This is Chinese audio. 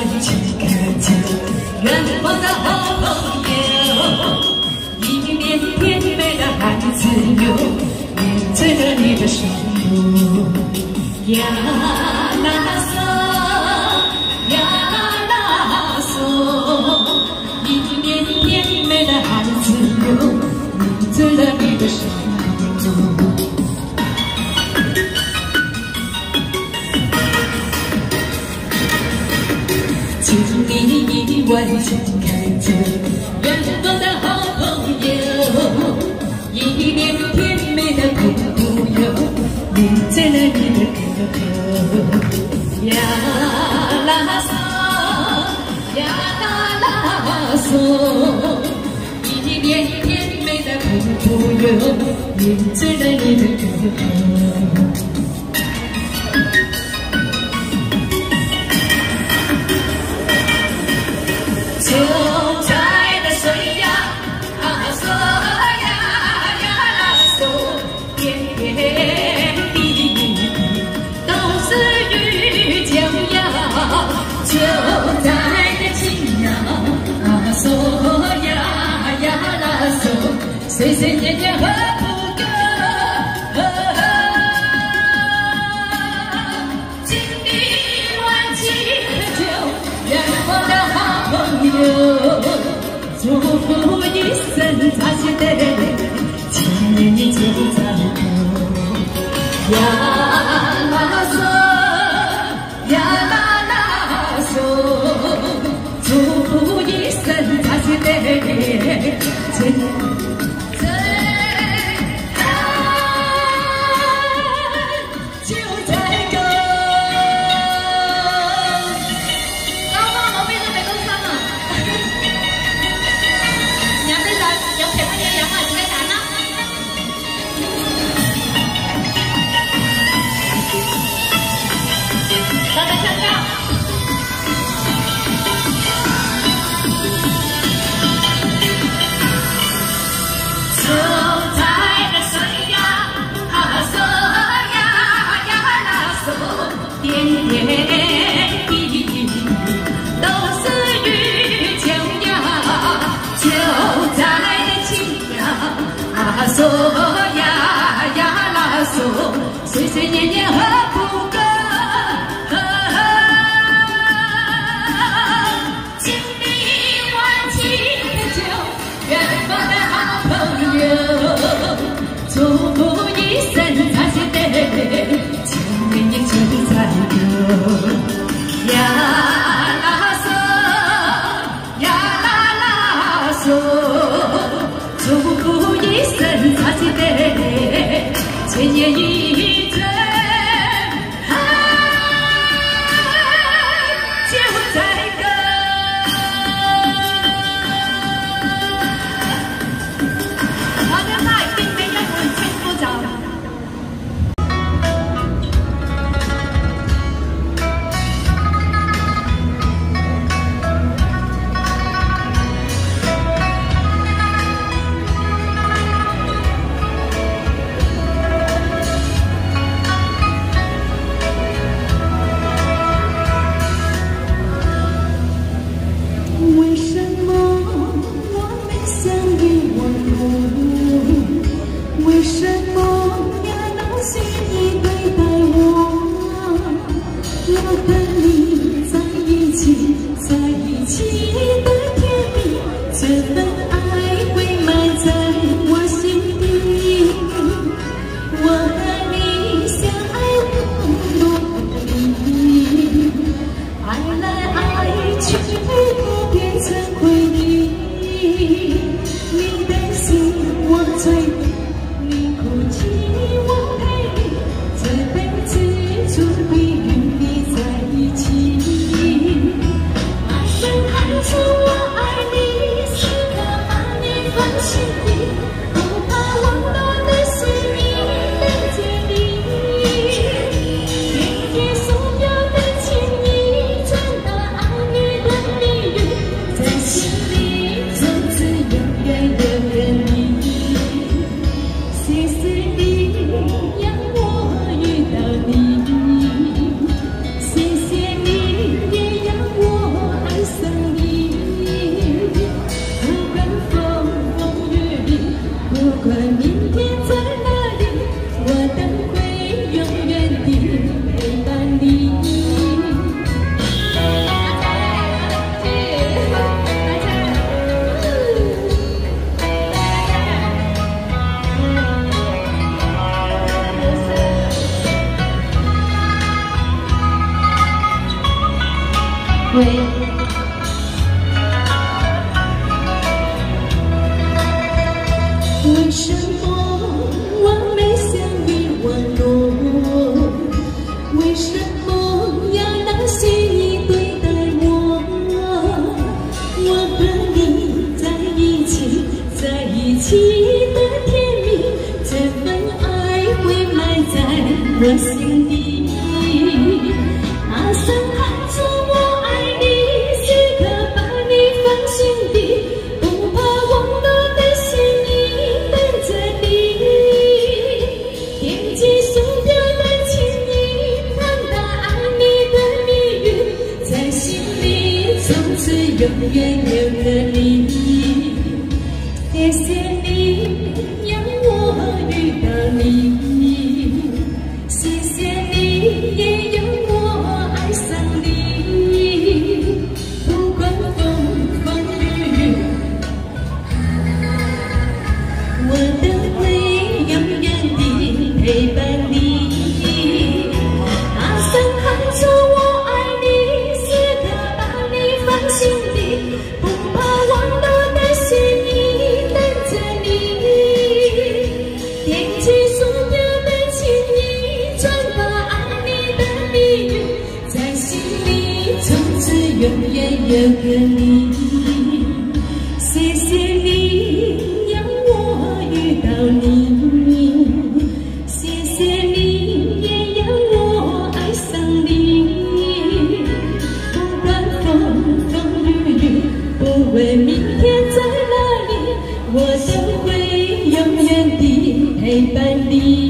万情可见，远方的好朋友，一年甜美的孩子哟，你牵着你的手，呀啦嗦，呀啦嗦，一年甜美的孩子哟，你牵着你的手。你一万情开着，远方的好朋友，一年甜美的朋友，你在了你的歌，呀啦嗦，呀啦啦嗦，一年甜美的朋友，你在了你的歌。秋嗦，岁岁年年和不歌。敬你万金酒， 也一为为什么我没向你网络，为什么要拿心你对待我，我和你在一起在一起的甜蜜，这份爱会埋在我心底。谢谢你让我遇到你谢谢你也让我爱上你。不管风风雨雨我都 Baby.